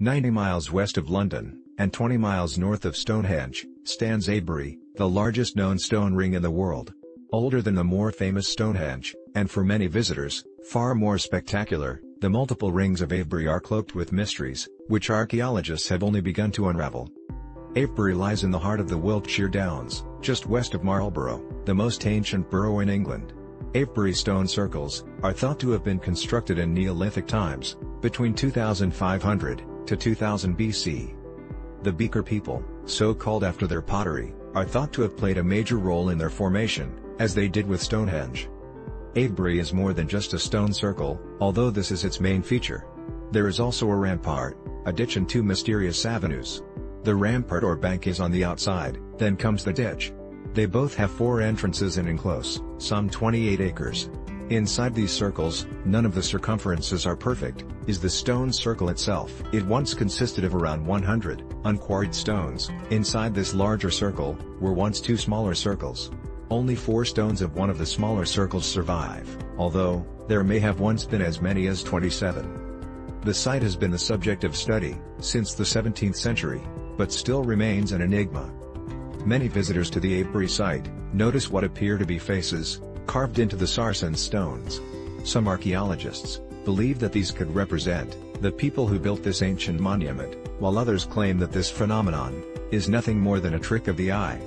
90 miles west of London, and 20 miles north of Stonehenge, stands Avebury, the largest known stone ring in the world. Older than the more famous Stonehenge, and for many visitors, far more spectacular, the multiple rings of Avebury are cloaked with mysteries, which archaeologists have only begun to unravel. Avebury lies in the heart of the Wiltshire Downs, just west of Marlborough, the most ancient borough in England. Avebury stone circles are thought to have been constructed in Neolithic times, between 2500 to 2000 BC. The Beaker people, so called after their pottery, are thought to have played a major role in their formation, as they did with Stonehenge. Avebury is more than just a stone circle, although this is its main feature. There is also a rampart, a ditch and two mysterious avenues. The rampart or bank is on the outside, then comes the ditch. They both have four entrances and enclose, some 28 acres, Inside these circles, none of the circumferences are perfect, is the stone circle itself. It once consisted of around 100 unquarried stones. Inside this larger circle, were once two smaller circles. Only four stones of one of the smaller circles survive, although, there may have once been as many as 27. The site has been the subject of study, since the 17th century, but still remains an enigma. Many visitors to the Avebury site, notice what appear to be faces, carved into the sarsen stones. Some archaeologists believe that these could represent the people who built this ancient monument, while others claim that this phenomenon is nothing more than a trick of the eye.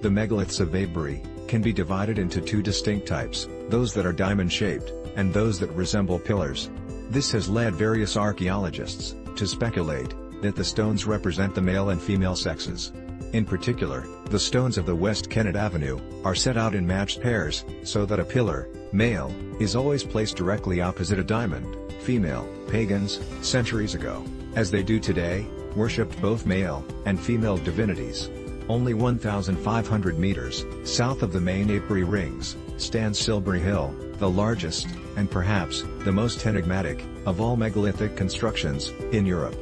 The megaliths of Avebury can be divided into two distinct types, those that are diamond-shaped, and those that resemble pillars. This has led various archaeologists to speculate that the stones represent the male and female sexes. In particular, the stones of the West Kennet Avenue are set out in matched pairs, so that a pillar, male, is always placed directly opposite a diamond, female. Pagans, centuries ago, as they do today, worshipped both male and female divinities. Only 1,500 meters south of the main Avebury rings stands Silbury Hill, the largest, and perhaps the most enigmatic, of all megalithic constructions in Europe.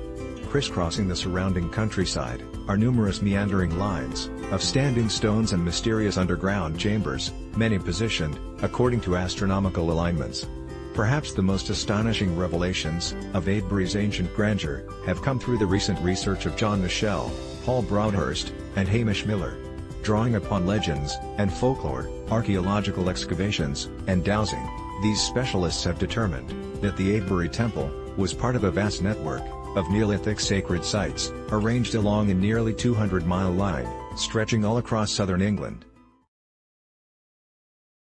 Crisscrossing the surrounding countryside are numerous meandering lines of standing stones and mysterious underground chambers, many positioned according to astronomical alignments. Perhaps the most astonishing revelations of Avebury's ancient grandeur have come through the recent research of John Michell, Paul Broadhurst, and Hamish Miller. Drawing upon legends and folklore, archaeological excavations, and dowsing, these specialists have determined that the Avebury Temple was part of a vast network of Neolithic sacred sites, arranged along a nearly 200-mile line, stretching all across southern England.